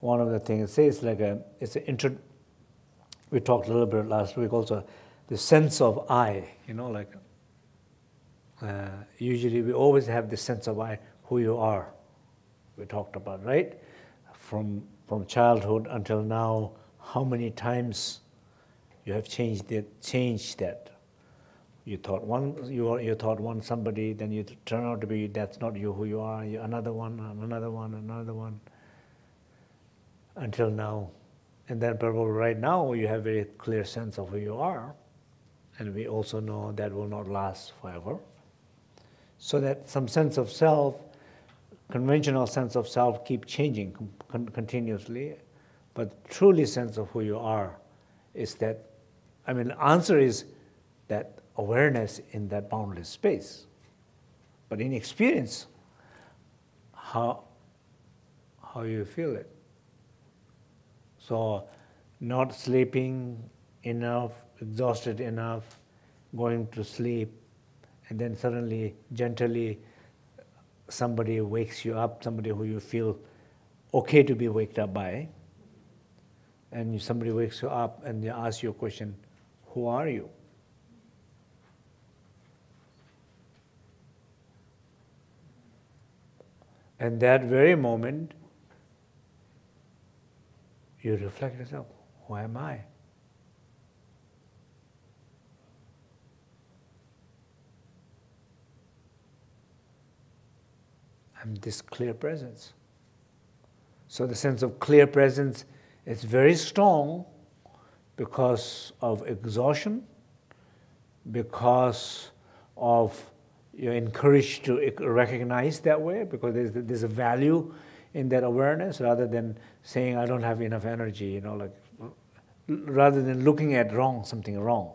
one of the things it says like a it's an intro. We talked a little bit last week also, the sense of I. You know, like uh, usually we always have the sense of I, who you are. We talked about right from from childhood until now. How many times you have changed it, changed that. You thought one, you, you thought one somebody, then you turn out to be that's not you who you are. You, another one, another one, another one until now. And then probably right now you have very clear sense of who you are. And we also know that will not last forever. So that some sense of self, conventional sense of self keep changing con continuously. But truly sense of who you are is that, I mean, the answer is that awareness in that boundless space. But in experience, how, how you feel it. So, not sleeping enough, exhausted enough, going to sleep, and then suddenly, gently, somebody wakes you up, somebody who you feel okay to be waked up by, and somebody wakes you up and they ask you a question, Who are you? And that very moment, you reflect yourself who am I? I'm this clear presence. So the sense of clear presence is very strong because of exhaustion, because of you're encouraged to recognize that way, because there's, there's a value in that awareness rather than saying I don't have enough energy, you know, like rather than looking at wrong something wrong.